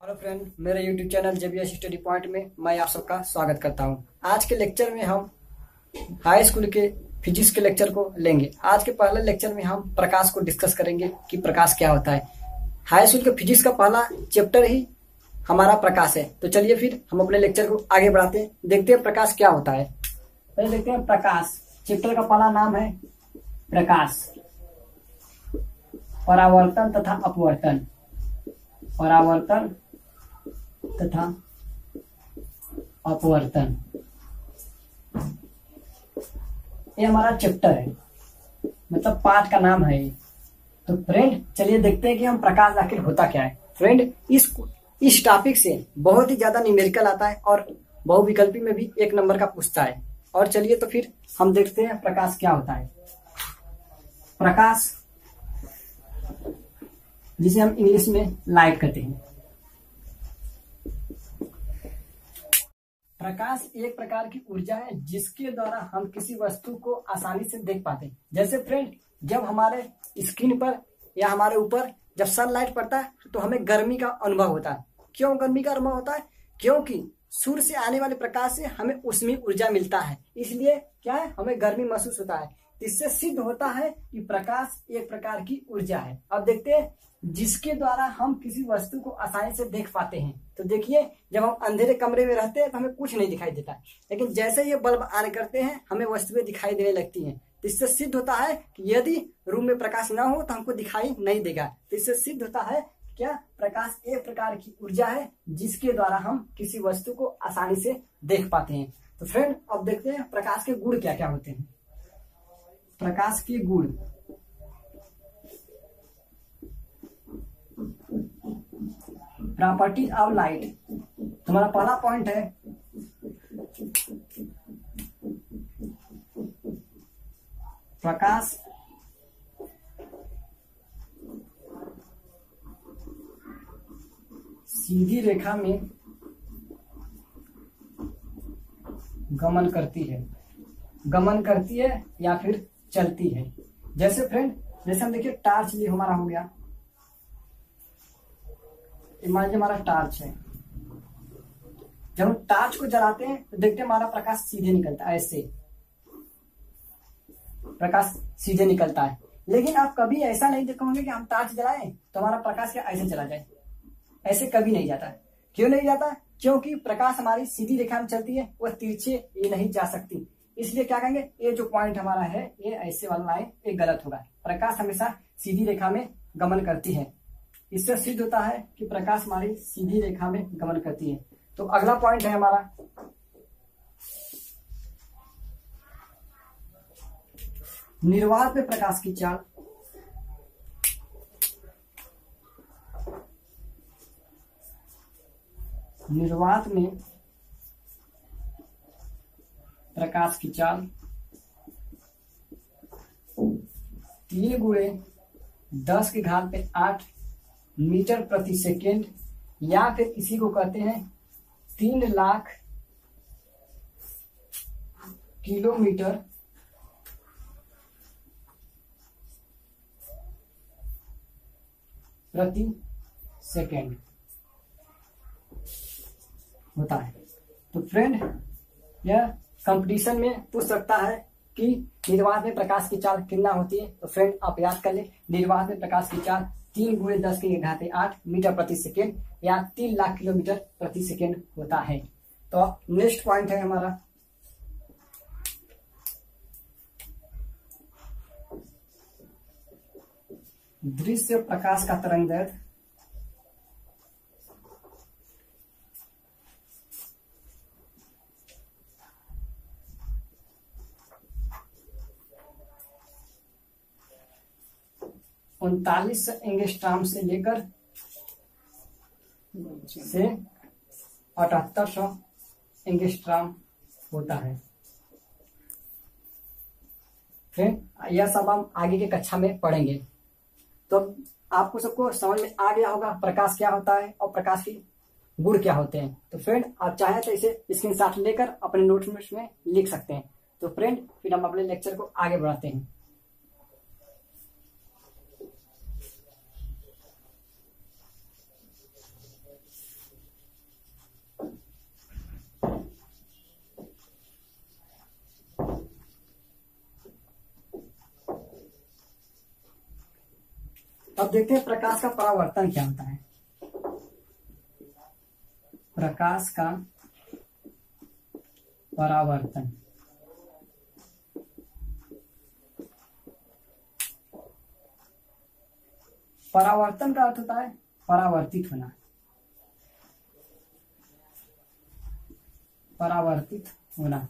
Hello friend, मेरे YouTube channel JBS study point में मैं आप सबका स्वागत करता हूँ। आज के लेक्चर में हम हाई स्कूल के फिजिक्स के लेक्चर को लेंगे। आज के पहले लेक्चर में हम प्रकाश को डिस्कस करेंगे कि प्रकाश क्या होता है। हाई स्कूल के फिजिक्स का पहला चैप्टर ही हमारा प्रकाश है। तो चलिए फिर हम अपने लेक्चर को आगे बढ़ाते हैं। देखते हैं प्रकाश क्या होता है। पहले देखते हैं प्रकाश। चैप्टर का पहला नाम है प्रकाश। परावर्तन तथा अपवर्तन। परावर्तन तथा अपवर्तन। ये हमारा चैप्टर है। मतलब पाठ का नाम है तो फ्रेंड चलिए देखते हैं कि हम प्रकाश आखिर होता क्या है। फ्रेंड इस इस टॉपिक से बहुत ही ज़्यादा न्यूमेरिकल आता है और बहुविकल्पी में भी एक नंबर का पूछता है। और चलिए तो फिर हम देखते हैं प्रकाश क्या होता है। प्रकाश, जिसे हम इंग्लिश में लाइट कहते हैं। प्रकाश एक प्रकार की ऊर्जा है जिसके द्वारा हम किसी वस्तु को आसानी से देख पाते हैं। जैसे फ्रेंड जब हमारे स्किन पर या हमारे ऊपर जब सनलाइट पड़ता है तो हमें गर्मी का अनुभव होता है। क्यों गर्मी का अनुभव होता है? क्योंकि सूर्य से आने वाले प्रकाश से हमें उसमें ऊर्जा मिलता है। इसलिए क्या है? हमें गर्मी महसूस होता है। इससे सिद्ध होता है कि प्रकाश एक प्रकार की ऊर्जा है। अब देखते हैं, जिसके द्वारा हम किसी वस्तु को आसानी से देख पाते हैं। तो देखिए, जब हम अंधेरे कमरे में रहते हैं तो हमें कुछ नहीं दिखाई देता। लेकिन जैसे ये बल्ब आने करते हैं, हमें वस्तुएँ दिखाई देने लगती हैं। तो इससे सिद्ध होता है कि यदि रूम में प्रकाश ना हो तो हमको दिखाई नहीं देगा। तो इससे सिद्ध होता है क्या प्रकाश एक प्रकार की ऊर्जा है, जिसके द्वारा हम किसी वस्तु को आसानी से देख पाते हैं। तो फ्रेंड, अब देखते हैं प्रकाश के गुण क्या क्या होते हैं। प्रकाश के गुण प्रॉपर्टी ऑफ़ लाइट तुम्हारा पहला पॉइंट है. प्रकाश सीधी रेखा में गमन करती है। गमन करती है या फिर चलती है। जैसे फ्रेंड जैसे हम देखिए टार्च ये हमारा हो गया। मान लीजिए हमारा टार्च है। जब हम टार्च को जलाते हैं तो देखते हैं हमारा प्रकाश सीधे निकलता है, ऐसे। प्रकाश सीधे निकलता है। लेकिन आप कभी ऐसा नहीं देखोगे कि हम टार्च जलाएँ तो हमारा प्रकाश क्या ऐसे चला जाए? ऐसे कभी नहीं जाता क्यों नहीं जाता? क्योंकि प्रकाश हमारी सीधी रेखा में चलती है, वह तिरछे ये नहीं जा सकती। इसलिए क्या कहेंगे? ये जो पॉइंट हमारा है, ये ऐसे वाला लाइन ये गलत होगा। प्रकाश हमेशा सीधी रेखा में गमन करती है। इससे सिद्ध होता है कि प्रकाश हमारी सीधी रेखा में गमन करती है। तो अगला पॉइंट है हमारा। निर्वात में प्रकाश की चाल। निर्वात में प्रकाश की चाल तीन गुणे दस के घात पे आठ मीटर प्रति सेकेंड। या फिर इसी को कहते हैं तीन लाख किलोमीटर प्रति सेकेंड। होता है तो फ्रेंड यह कंपटीशन में पूछ सकता है कि निर्वात में प्रकाश की चाल कितना होती है? तो फ्रेंड आप याद कर ले, निर्वात में प्रकाश की चाल तीन गुणे दस के घाते आठ मीटर प्रति सेकेंड या तीन लाख किलोमीटर प्रति सेकेंड होता है। तो नेक्स्ट पॉइंट है हमारा। दृश्य प्रकाश का तरंग दैर्घ्य उनतालीस एंगस्ट्राम से लेकर से अठहत्तर सौ एंगस्ट्राम होता है। यह सब हम आगे के कक्षा में पढ़ेंगे। तो आपको सबको समझ में आ गया होगा प्रकाश क्या होता है और प्रकाश की गुण क्या होते हैं। तो फ्रेंड आप चाहे तो इसे स्क्रीन शॉट लेकर अपने नोट्स में लिख सकते हैं। तो फ्रेंड फिर हम अपने लेक्चर को आगे बढ़ाते हैं। अब देखते हैं प्रकाश का परावर्तन क्या होता है। प्रकाश का परावर्तन। परावर्तन का अर्थ होता है परावर्तित होना। परावर्तित होना।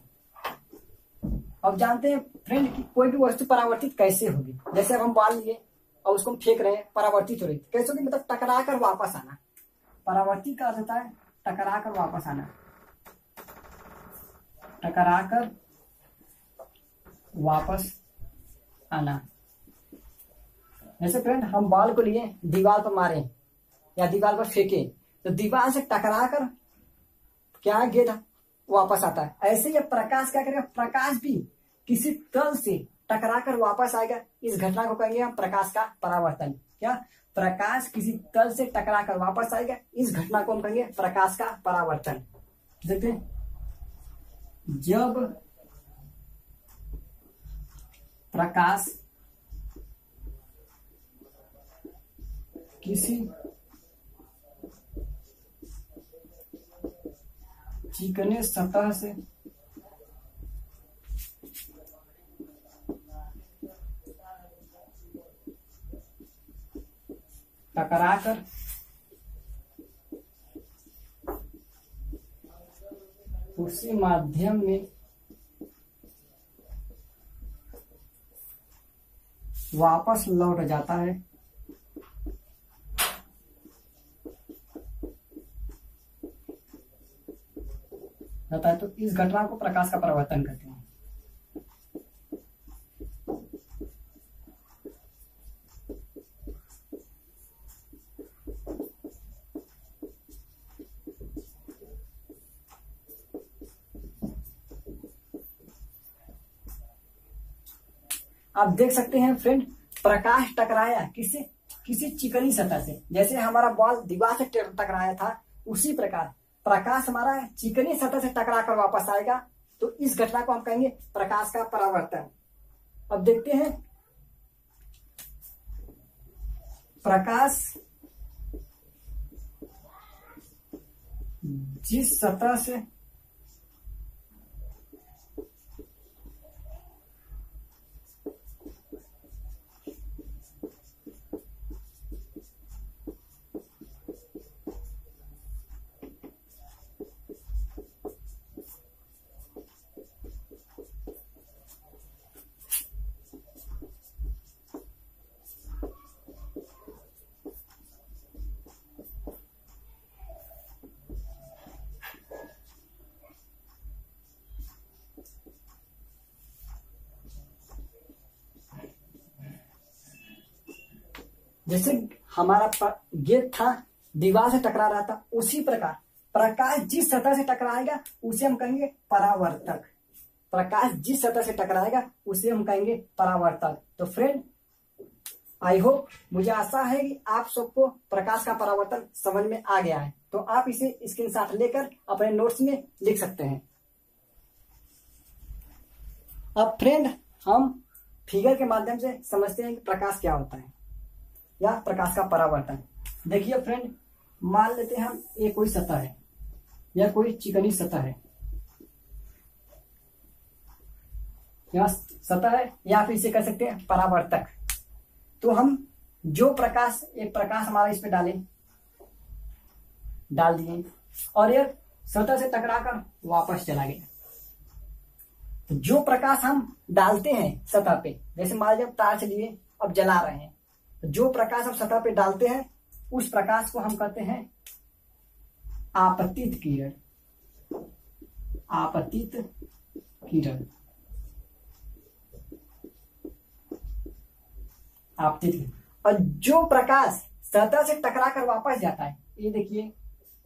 अब जानते हैं फ्रेंड कि कोई भी वस्तु परावर्तित कैसे होगी? जैसे अब हम बाल लिए और उसको हम फेंक रहे हैं, परावर्तित हो रही कैसे होगी? मतलब टकरा कर वापस आना। परावर्तित का अर्थ होता है टकरा कर वापस आना। टकरा कर वापस आना। जैसे फ्रेंड, हम बॉल को लिए, दीवार पर मारे या दीवार पर फेंके तो दीवार से टकरा कर क्या गेंद वापस आता है? ऐसे ही प्रकाश क्या करेगा? प्रकाश भी किसी तल से टकरा कर वापस आएगा। इस घटना को कहेंगे हम प्रकाश का परावर्तन। क्या? प्रकाश किसी तल से टकरा कर वापस आएगा। इस घटना को हम कहेंगे प्रकाश का परावर्तन। देखते हैं। जब प्रकाश किसी चिकने सतह से टकराकर उसी माध्यम में वापस लौट जाता है। जाता है तो इस घटना को प्रकाश का परिवर्तन कहते हैं। आप देख सकते हैं फ्रेंड प्रकाश टकराया किसी किसी चिकनी सतह से। जैसे हमारा बॉल दीवार से टकराया था, उसी प्रकार प्रकाश हमारा चिकनी सतह से टकरा कर वापस आएगा। तो इस घटना को हम कहेंगे प्रकाश का परावर्तन। अब देखते हैं। प्रकाश जिस सतह से जैसे हमारा गेट था, दीवार से टकरा रहा था, उसी प्रकार। प्रकाश जिस सतह से टकराएगा, उसे हम कहेंगे परावर्तक। प्रकाश जिस सतह से टकराएगा, उसे हम कहेंगे परावर्तक। तो फ्रेंड आई होप मुझे आशा है कि आप सबको प्रकाश का परावर्तन समझ में आ गया है। तो आप इसे स्क्रीन साथ लेकर अपने नोट्स में लिख सकते हैं। अब फ्रेंड हम फिगर के माध्यम से समझते हैं कि प्रकाश क्या होता है। या प्रकाश का परावर्तन। देखिए फ्रेंड मान लेते हैं हम, ये कोई सतह है, या कोई चिकनी सतह है। या सतह है, या फिर इसे कह सकते हैं परावर्तक। तो हम जो प्रकाश, एक प्रकाश हमारा इस पे डाले, डाल दिए, और एक सतह से टकराकर वापस चला गया। तो जो प्रकाश हम डालते हैं सतह पे, जैसे मान लीजिए तार चलिए अब जला रहे हैं। जो प्रकाश हम सतह पे डालते हैं, उस प्रकाश को हम कहते हैं आपतित किरण। आपतित किरण। आपतित और जो प्रकाश सतह से टकरा कर वापस जाता है, ये देखिए,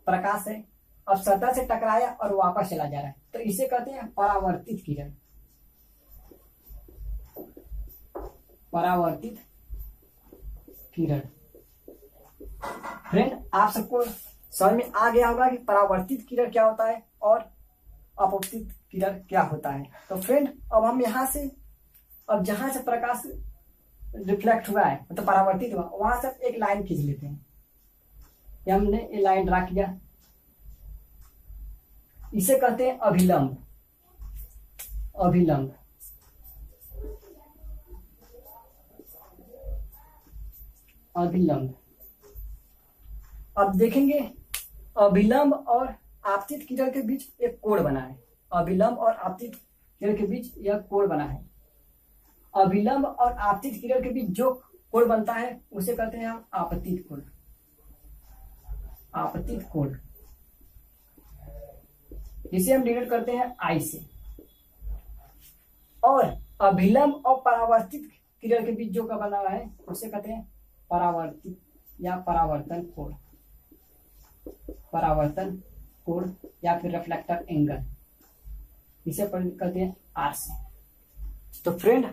प्रकाश है, अब सतह से टकराया और वापस चला जा रहा है। तो इसे कहते हैं परावर्तित किरण। परावर्तित किरण फ्रेंड, आप सबको समझ में आ गया होगा कि परावर्तित किरण क्या होता है और अपवर्तित किरण क्या होता है। तो फ्रेंड, अब हम यहाँ से, अब जहाँ से प्रकाश रिफ्लेक्ट हुआ है मतलब तो परावर्तित हुआ, वहाँ से एक लाइन खींच लेते हैं। ये हमने ये लाइन ड्रा किया। इसे कहते हैं अभिलंब। अभिलंब। अभिलंब। अब देखेंगे, अभिलंब और आपतित किरण के बीच एक कोण बना है। अभिलंब और आपतित किरण के बीच यह कोण बना है। अभिलंब और आपतित किरण के बीच जो कोण बनता है, उसे कहते हैं हम आपतित कोण। आपतित कोण। इसे हम डिनोट करते हैं आई से। और अभिलंब और परावर्तित किरण के बीच जो का बना हुआ है, उसे कहते हैं परावर्तित या परावर्तन कोण? परावर्तन कोण? या फिर रिफ्लेक्टर एंगल इसे कहते हैं आर से तो फ्रेंड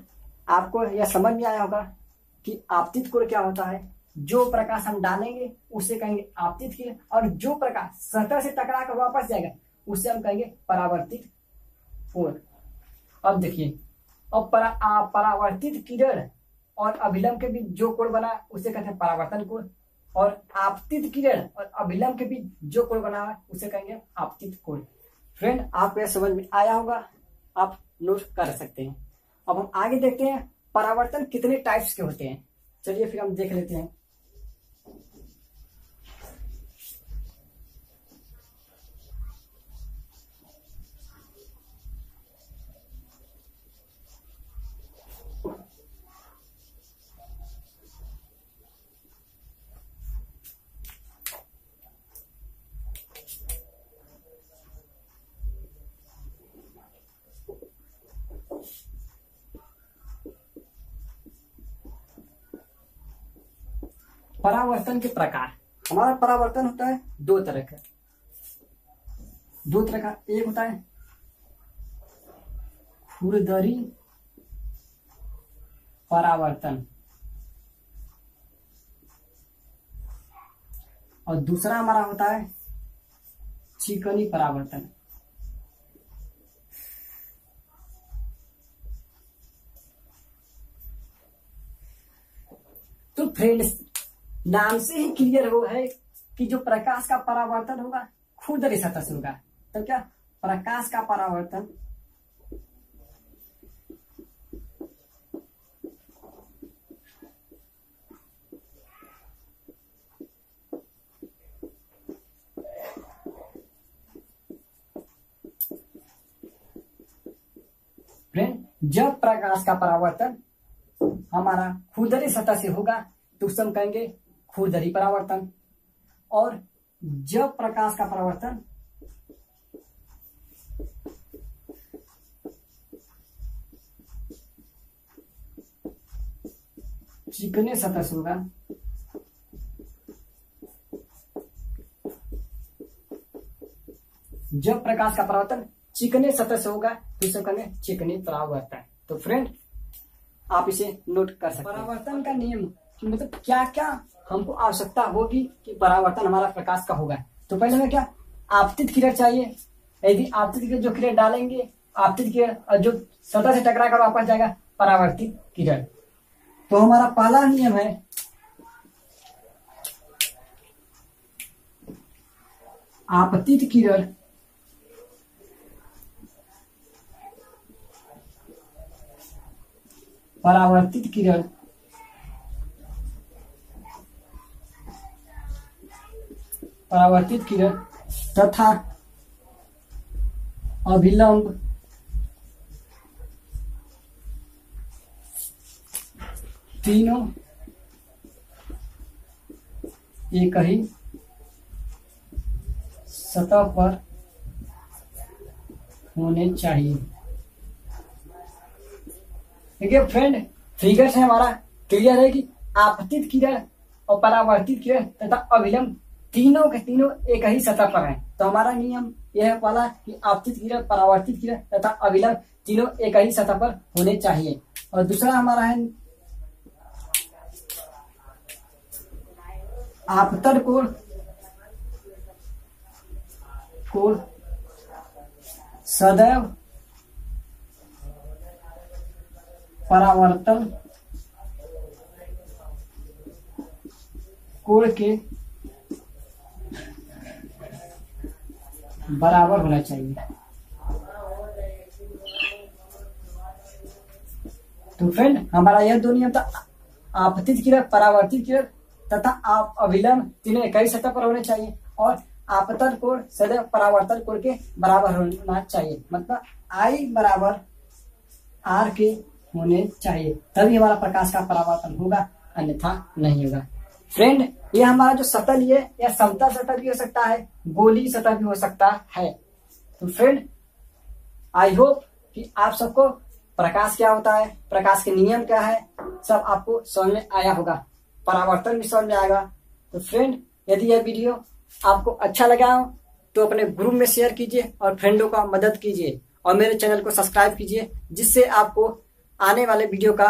आपको यह समझ में आया होगा कि आपतित कोण क्या होता है? जो प्रकाश हम डालेंगे उसे कहेंगे आपतित किरण और जो प्रकाश सतह से टकरा कर वापस जाएगा उसे हम कहेंगे परावर्तित कोण। अब देखिए अब परा, परावर्तित किरण और अभिलंब के बीच जो कोण बना, उसे कहते हैं परावर्तन कोण और आपतित किरण और अभिलंब के बीच जो कोण बना है, उसे कहेंगे आपतित कोण फ्रेंड आपको यह समझ में आया होगा। आप नोट कर सकते हैं। अब हम आगे देखते हैं, परावर्तन कितने टाइप्स के होते हैं। चलिए फिर हम देख लेते हैं। परावर्तन के प्रकार। हमारा परावर्तन होता है? दो तरह का। दो तरह का। एक होता है खुरदरी परावर्तन। और दूसरा हमारा होता है चिकनी परावर्तन। तो फ्रेंड्स नाम से ही क्लियर हो है कि जो प्रकाश का परावर्तन होगा खुरदरी सतह से होगा। तो क्या? प्रकाश का परावर्तन। फ्रेंड जब प्रकाश का परावर्तन हमारा खुरदरी सतह से होगा तो उसे हम कहेंगे खुरदरी परावर्तन। और जब प्रकाश का परावर्तन चिकने सतह से होगा, जब प्रकाश का परावर्तन चिकने सतह से होगा तो इसे कहेंगे चिकने परावर्तन। तो फ्रेंड आप इसे नोट कर सकते हैं। परावर्तन का नियम मतलब क्या क्या हमको आवश्यकता होगी कि परावर्तन हमारा प्रकाश का होगा। तो पहले हमें क्या? आपतित किरण चाहिए। यदि आपतित किरण जो किरण डालेंगे, आपतित किरण जो सतह से टकरा कर वापस जाएगा, परावर्तित किरण। तो हमारा पहला नियम है, आपतित किरण परावर्तित किरण परावर्तित किरण तथा अभिलंब तीनों एक ही सतह पर होने चाहिए। देखिए फ्रेंड फिगर से हमारा। क्लियर है कि आपतित किरण और परावर्तित किरण तथा अभिलंब तीनों के तीनों एक ही सतह पर हैं। तो हमारा नियम यह पहला कि आपतित किरण, परावर्तित किरण तथा अभिलंब तीनों एक ही सतह पर होने चाहिए। और दूसरा हमारा है आपतर कोण कोण, सदैव परावर्तन कोण के बराबर होना चाहिए। तो फ्रेंड हमारा यह दो नियम था, आपतित किरण, परावर्तित किरण, तथा आप अभिलंब तीनों ही सतह पर होने चाहिए, और आपतन कोण सदैव परावर्तन कोण के बराबर होना चाहिए। मतलब आई बराबर आर के होने चाहिए। तभी हमारा प्रकाश का परावर्तन होगा, अन्यथा नहीं होगा। फ्रेंड ये हमारा जो सतह लिए या समतल सतह भी हो सकता है, गोली सतह भी हो सकता है। तो फ्रेंड आई होप कि आप सबको प्रकाश क्या होता है, प्रकाश के नियम क्या है, सब आपको समझ में आया होगा, परावर्तन भी समझ में आएगा। तो फ्रेंड यदि यह वीडियो आपको अच्छा लगा हो तो अपने ग्रुप में शेयर कीजिए और फ्रेंडों का मदद कीजिए और मेरे चैनल को सब्सक्राइब कीजिए, जिससे आपको आने वाले वीडियो का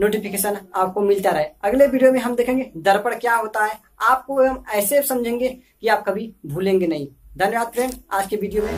नोटिफिकेशन आपको मिलता रहे। अगले वीडियो में हम देखेंगे दर्पण क्या होता है। आपको हम ऐसे समझेंगे कि आप कभी भूलेंगे नहीं। धन्यवाद फ्रेंड आज के वीडियो में।